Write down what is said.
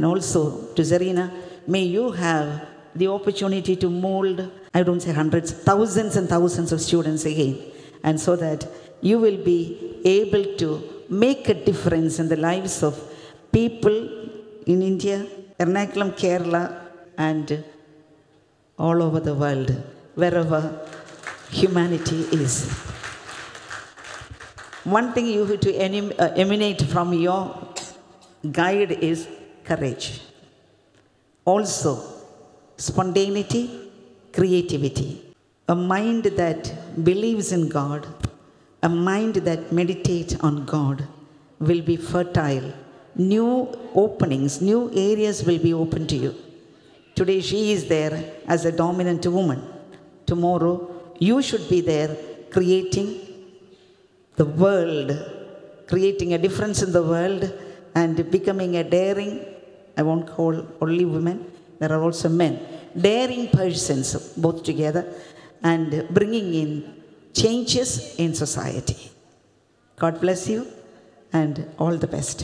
And also to Zareena, may you have the opportunity to mold, I don't say hundreds, thousands and thousands of students again. And so that you will be able to make a difference in the lives of people in India, Ernakulam, Kerala, and all over the world, wherever humanity is. One thing you have to uh, emanate from your guide is courage. Also, spontaneity, creativity. A mind that believes in God, a mind that meditates on God will be fertile. New openings, new areas will be open to you. Today, she is there as a dominant woman. Tomorrow, you should be there creating the world, creating a difference in the world and becoming a daring, I won't call only women, there are also men, daring persons both together and bringing in changes in society. God bless you and all the best.